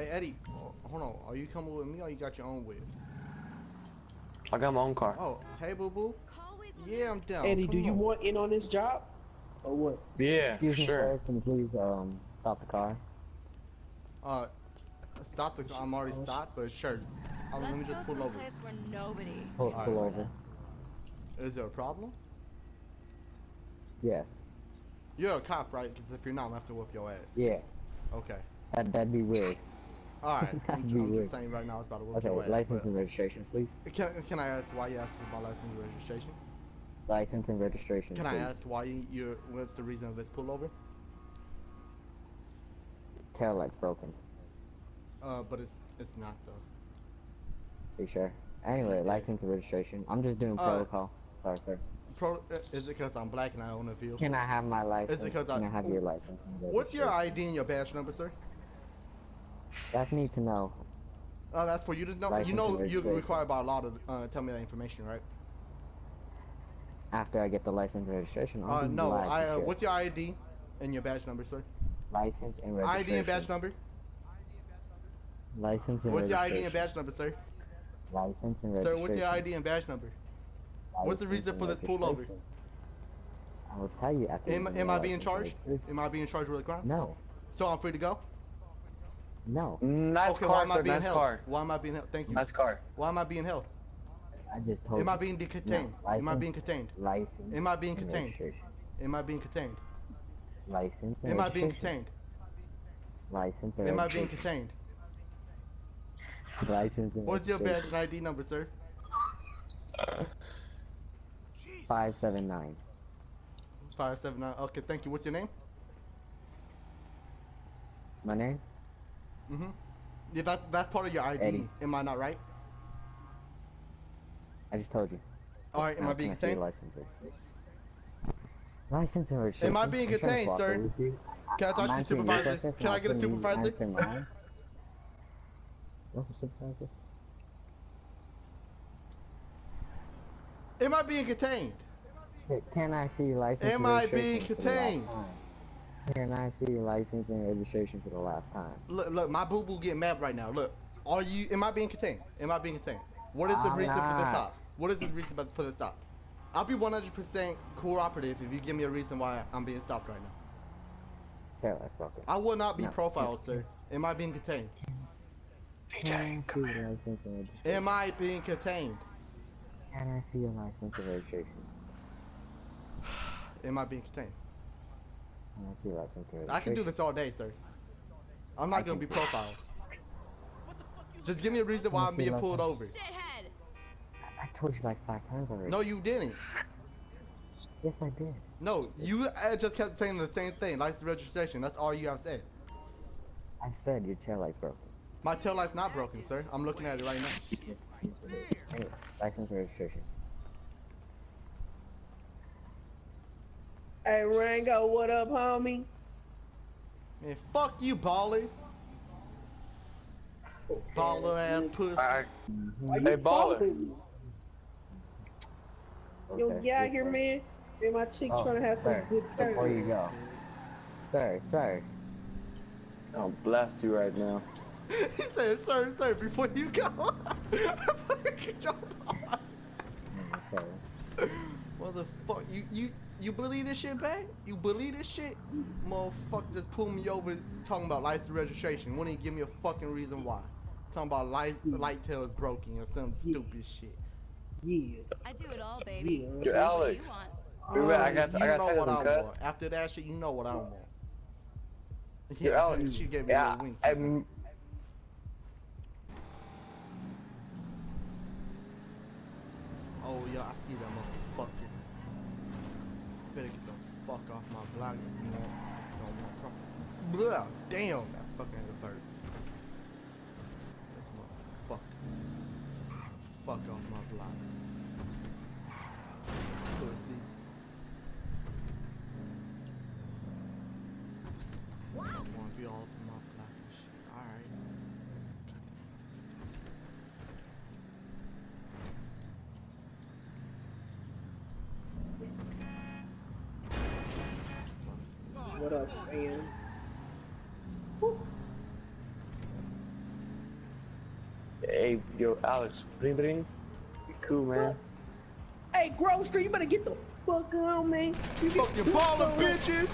Hey Eddie, oh, hold on. Are you coming with me or you got your own whip? I got my own car. Oh, hey boo boo. Always Yeah, I'm down. Eddie, Come do you want in on this job? Or what? Yeah, Excuse me, sir. Can you please um stop the car? Uh, stop the. Car. I'm already stopped, but sure. Uh, let me Let's just go pull over. someplace where nobody Pull, pull record over. Is there a problem? Yes. You're a cop, right? Because if you're not, I'm gonna have to whoop your ass. Yeah. Okay. That that'd be weird. All right. I'm, That'd be I'm just saying right now, it's about to whoop Okay. your ass. License and registrations, please. can, can I ask why you asked for my license and registration? License and registration. Can I ask why you, what's the reason of this pullover? Tail light's broken. Uh, but it's it's not though. Are you sure? Anyway, Yeah. license and registration. I'm just doing Uh, protocol. Sorry, sir. Pro, uh, is it because I'm black and I own a vehicle? Can I have my license? because Can I- I have your license? What's your? ID and your badge number, sir? That's need to know. Oh, that's for you to know. License you know you're registration. required by law to uh, tell me that information, right? After I get the license and registration, I'll Uh, no. I. Uh, what's your ID and your badge number, sir? license and registration? ID and badge number. License and registration. What's your ID and badge number, sir? License and registration. Sir, what's your ID and badge number? what's the reason for this pullover? I will tell you after. Am, am I being charged? Am I being charged with a crime? No, So I'm free to go? No. Nice okay, why car, am I sir. being Nice held? car. Why am I being held? Thank you. Nice car. Why am I being held? I just told Am I you. being detained? am I being contained? License. Am I being and contained? Am I being contained? License Am I being registration. contained? License Am I being contained? License What's your badge and ID number, sir? Five seven nine. Five seven nine. Okay, thank you. What's your name? My name? Mm-hmm. Yeah, that's that's part of your ID. Eddie. Am I not right? I just told you. All right. Am Now I being contained? license? License and registration. Am I being I'm trying to contained, sir? cooperate with you. Can I talk to I'm your supervisor? Can I not get a supervisor? What's the supervisor? Am I being contained? Can I see your license Am I being registration for the last contained? Time? Can I see your license and registration for the last time? Look, look, my boo boo getting mad right now. Look, are you? Am I being contained? Am I being contained? What is the I'm reason for the stop? What is the reason for- for the stop? I'll be 100% cooperative if you give me a reason why I'm being stopped right now. Tail lights broken. I will not be No. profiled, sir. Am I being contained? Can I see your license and registration? Am I being contained? Can I see your license and registration? Am I being contained? Can I see your license and? I can do this all day, sir. I'm not I gonna be profiled. Just give me a reason why I I'm being pulled over. license? Shithead! I told you like five times already. No, you didn't. Yes, I did. No, you uh, just kept saying the same thing. License registration. That's all you have said. I said your tail light's broken. My tail light's not broken, sir. I'm looking at it right now. Yes, yes it is. Anyway, license registration. Hey Rango, what up, homie? Man, fuck you, baller. Baller ass pussy. Alright. Why you Hey, baller. following? Yo, Okay, get out here, man. And my chick Oh, trying to have some sir, good time. Before you go. Sir, sir. I'll blast you right now. he said, sir, sir, before you go. Get your ass. Okay. What the fuck? You you you believe this shit, man? You believe this shit? Motherfucker just pulled me over talking about license registration. Wouldn't even give me a fucking reason why. Talking about light light tail is broken or some stupid shit. Yeah. I do it all, baby. Yeah. What You're do Alex. you want? Wait, wait, I got, um, You I got know what I some cut. want. After that shit, you know what I want. You're Yeah, Alex. she gave me Yeah, a wink. I'm, Oh yeah, I see that motherfucker. Better get the fuck off my block if you want. Blah, damn, that fucking hurt. This motherfucker. Fuck off my block. Pussy. Wanna be all up in my block and shit. Alright. Got this motherfucker. What up, fans? Hey, yo, Alex, bring, bring. You cool, man. Hey, Grove Street, you better get the fuck on, man. You get Fucking the fuck baller on. bitches.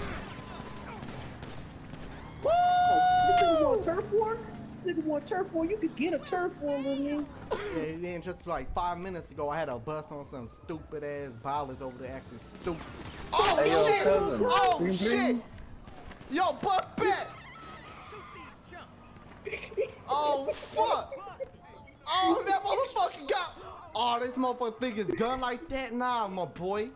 Oh, this nigga want turf war? This nigga want turf war? You could get a turf war with me. Yeah, then just like five minutes ago, I had a bus on some stupid ass ballers over there acting stupid. Oh Hey, shit! cousin. Oh Bring, shit! bring. Yo, bus back! Oh fuck! Oh, that motherfucker got. Oh, this motherfucker think it's done like that? Nah, my boy.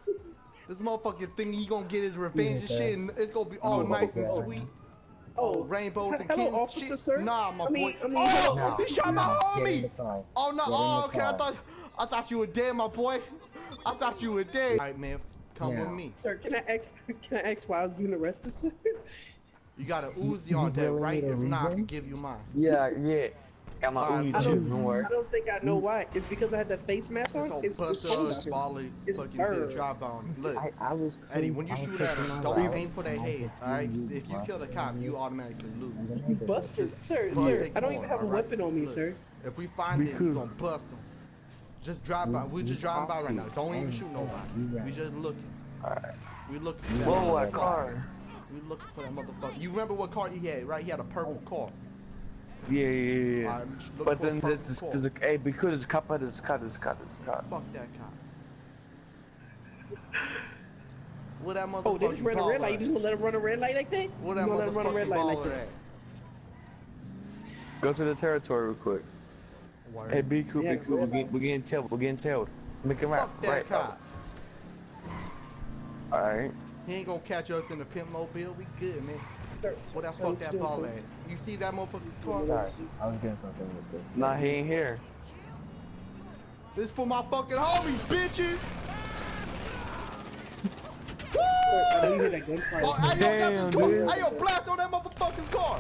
This motherfucker think he gonna get his revenge and shit, and it's gonna be all nice and okay. sweet. Oh, Oh, rainbows and hello, kittens officer, shit. sir. Nah, my I mean- boy. I mean, oh, hello, he shot my Get in the homie. Oh no! Oh, okay. I thought I thought you were dead, my boy. I thought you were dead. All right, man. Come Yeah. with me. sir, can I ask? Can I ask why I was being arrested, sir? You got a Uzi You on deck, right? If not, I can give you mine. Yeah, yeah. Got my Uzi I too, don't- don't worry. I don't think I know why. It's because I had the face mask on. This old It's, it's buster cold ass out here. baller It's fucking did a drive on. Look, I, I was Eddie, cool. when you shoot at him, don't ride, aim for their and head, alright? you if you kill the cop, you automatically lose. You busted, sir, Bust sir. I don't even corn, have a alright? weapon on me, Look. sir. If we find Be it, we cool. gonna bust them. Just drive by. We're just driving by right now. Don't even shoot nobody. We just looking. Alright. We looking for that Whoa, a car. We looking for that motherfucker. You remember what car he had, right? He had a purple oh. car. Yeah, yeah, yeah. yeah. Alright, look But then purple there's, there's a, hey, because there's a cop, there's a cop, there's a cop, there's a cop. Fuck that cop. Where that motherfucker Oh, they just ran a red light. You just gonna let him run a red light like that? Where You gonna let him run a red light like that? Go to the territory real quick. Word. Hey, be cool, Yeah, be cool. We're red getting, we're getting tailed. We're getting tailed. Make it right. Fuck that right. cop. Alright. He ain't gonna catch us in the pimp mobile. We good, man. What that sir, fuck that ball at? You see that motherfucker's car? Alright. I was doing something with this. Nah, he ain't here. This for my fucking homies, bitches. Sir, I know you hear that gunfire. Oh, hey, yo, that's his Damn, car. dude. Hey, yo, blast on that motherfucker's car.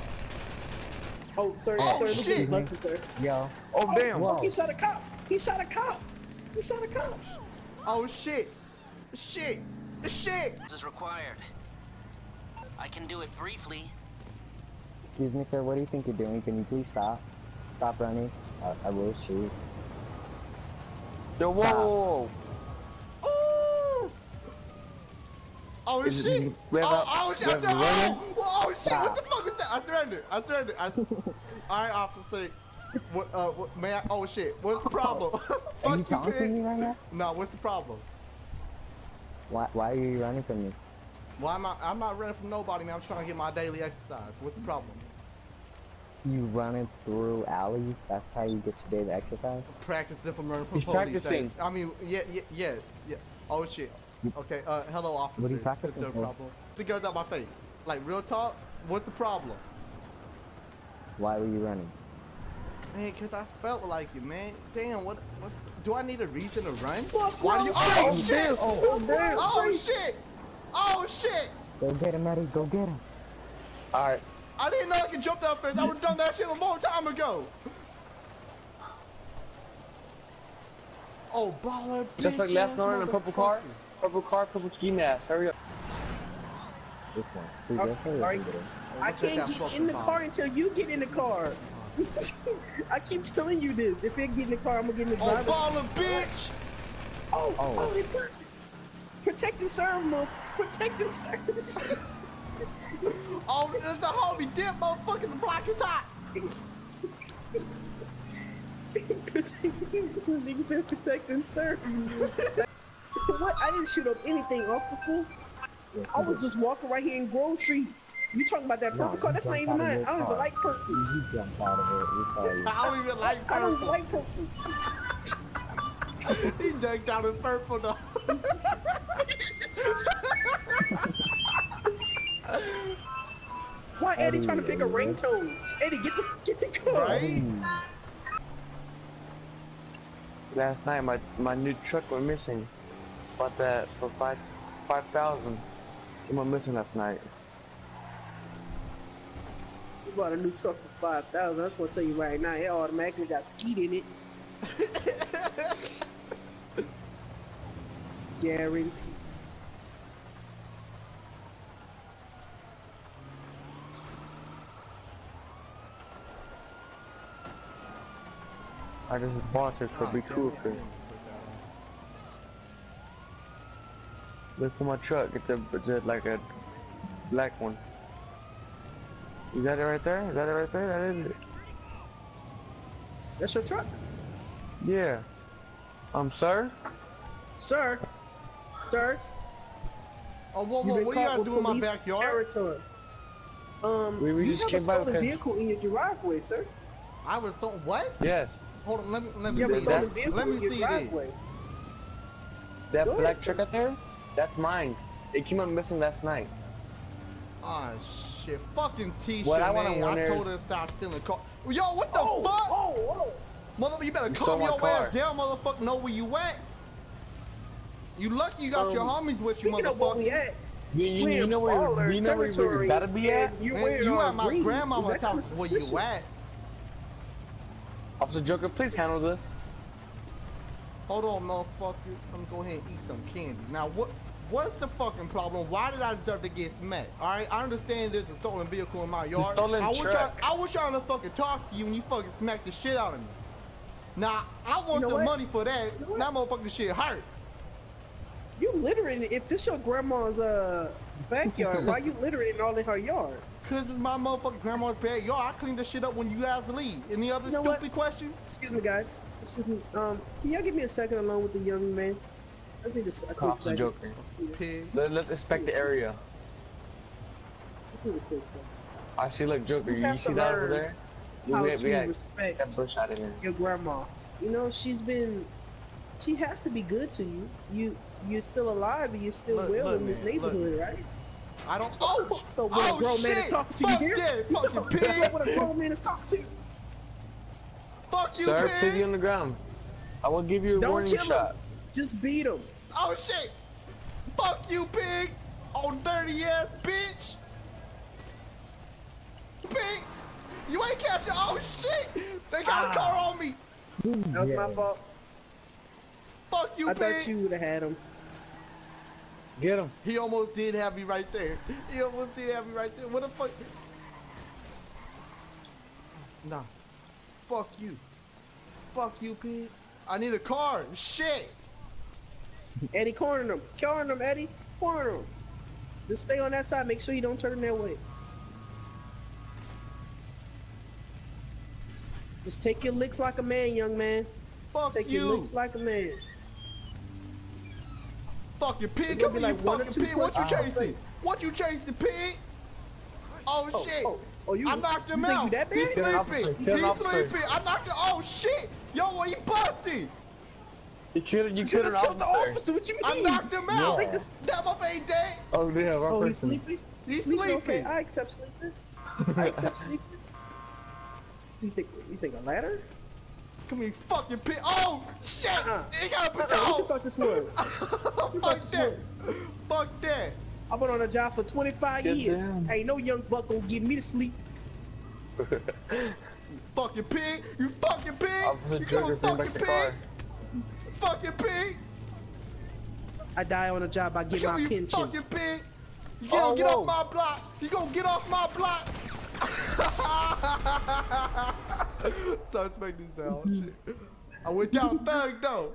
Oh, sir, Oh, sir, look shit. at busted, sir. Yo, Oh, Oh, damn. oh, he shot a cop. He shot a cop. He shot a cop. Oh shit, shit, shit. This is required. I can do it briefly. excuse me, sir. What do you think you're doing? Can you please stop? Stop running. I, I will shoot. Yo, whoa, whoa, whoa. Ooh. Oh Is shit. we Oh, a- oh shit. I have sur- a runner? oh, oh shit. What the fuck is that? I surrender. I surrender. I. All right, officer. What? Uh, what, man. I- Oh shit. What's the problem? Are Fuck you talking to pig. me right now? Nah, what's the problem? Why, why are you running from me? Why am I? I'm not running from nobody, man. I'm trying to get my daily exercise. What's the problem? You running through alleys? That's how you get your daily exercise? Practicing from running from He's police. practicing. thanks. I mean, yeah, yeah, yes, yeah. Oh shit. Okay. Uh, hello, officer. What are you Is practicing there a for? problem? The guns out my face. Like real talk. What's the problem? Why were you running? Man, cause I felt like you, man. Damn, what? What? Do I need a reason to run? Fuck, Why do you? bro. Oh, Oh, shit! Oh, damn. Oh, oh shit! Oh shit! Go get him, Eddie. Go get him. Alright. I didn't know I could jump that fence. I would have done that shit a long time ago. Oh, baller, Just like last night in a purple car. Purple car, purple ski mask. Hurry up. This one. Please Oh, go for it. sorry. Go get him. Oh, I can't get in the car until you get in the car. I keep telling you this. If you get in the car, I'm gonna get in the Oh, driver's baller, bitch! Oh, Oh. oh, they busted. Protect and serve, mo. Protect and serve. Oh, it's a homie dip, motherfucker. The block is hot. Niggas said protect and serve. what? I didn't shoot up anything, officer. I was just walking right here in Grove Street. You talking about that No, purple car? That's not even out mine. I don't even like purple. You jumped out of it. We saw you. I don't even like I don't purple. like purple. he ducked out in purple though. Why Eddie Eddie, trying to pick a Eddie, ringtone? Eddie, get the get the car. Right? Last night, my my new truck went missing. Bought that for five five thousand. It went missing last night. You bought a new truck for five thousand. I just want to tell you right now, it automatically got skeet in it. Guaranteed. I just bought it for Ah, be damn, cool I for. didn't put that Look at my truck. It's a it's a like a black one. Is that it right there? Is that it right there? That is it. That's your truck, Yeah. Um, sir. sir. Sir. Oh, whoa, whoa, been what you caught gotta do in my backyard? territory. Um, We- we you just have came a by stolen because- vehicle in your driveway, sir. I was don't what? Yes. Hold on, let me let me You see that- stolen that. vehicle Let me in your see this. driveway. That Go black ahead, truck out there? That's mine. It came up missing last night. Ah shit, fucking Tisha, What I man. I told her to stop stealing cars. Yo, what the Oh, fuck? oh, oh. Mother, you better You calm your car. ass down, motherfucker. Know where you at? You lucky you got your Um, homies with you, Speaking of what we motherfucker. at, You, you, we you in know where you know where you territory, gotta be at? You, Man, wearing you all at my green. Is grandmama's that house. Where you suspicious? at? Officer Joker, please handle this. Hold on, motherfuckers. I'm gonna go ahead and eat some candy. Now, what? What's the fucking problem? Why did I deserve to get smacked? All right, I understand there's a stolen vehicle in my yard. stolen I was truck. trying, I was trying to fucking talk to you and you fucking smacked the shit out of me. Now, I want You know some what? money for that. You know what? that motherfucking shit hurt. You littering. If this your grandma's uh backyard, why you littering all in her yard? Cause it's my motherfucking grandma's backyard. I clean the shit up when you guys leave. Any other You know what? stupid questions? Excuse me, guys. Excuse me. Um, can y'all give me a second alone with the young man? Let's need a, s- a quick Officer second. Joker. Let's need a- Pig. Let, let's inspect the area. let's need a quick second. I see, look, Joker. You You, see that over there? Yeah, How we, got- to we got respect that bush out of here. your grandma. You know, she's been. She has to be good to you. You you're still alive and you're still Look, well look, in this man, look. neighborhood, right? I don't. Oh, So when oh a grown shit! man is talking to you Fuck here, that, you fucking know, pig! when a grown man is talking to you, Fuck you, Sir, please pig! be on the ground. I will give you a don't warning shot. him. Shot. Just beat him. Oh shit! Fuck you, pigs! Oh, dirty ass bitch! Pig! You ain't captured. Oh shit! They got Ah. a car on me! That was Yeah. my fault. Fuck you, I pig! thought you would have had him. Get him. He almost did have me right there. He almost did have me right there. What the fuck? Nah. Fuck you. Fuck you, pig. I need a car. Shit. Eddie, corner him. Corner him, Eddie. Corner him. Just stay on that side. Make sure you don't turn that way. Just take your licks like a man, young man. Fuck Take your licks like a man. Fuck you, pig. Come here, like you one or fucking pig. What you punches. chasing? What you chasing, pig? Oh, Oh, shit. oh, oh, you- I knocked him you out. that? He's sleeping. officer, He's sleeping. I knocked him. Oh, shit. Yo, what you busting? You killed, you You killed an just killed the officer. officer. What you mean? I knocked him out. Think this- That motherfucker ain't dead. Oh, yeah, wrong Oh, he's sleeping? He's sleeping? Okay, sleeping. I accept sleeping. I accept sleeping. You think you think a ladder? Come here, fucking pig. Oh, shit. Uh-uh. He got a Uh-uh, what patrol. you thought this was? Fuck that. Fuck that. I've been on a job for 25 Get years. down. Ain't no young buck gonna get me to sleep. Fucking pig. You fucking pig. Officer you Joker, little bring back fucking the pig. Car. Fucking pig. I die on a job, I get Come my here, you pension. fucking pig. You Oh, gonna get whoa. off my block. You gonna get off my block. Suspect this down. Shit. I went down thug though.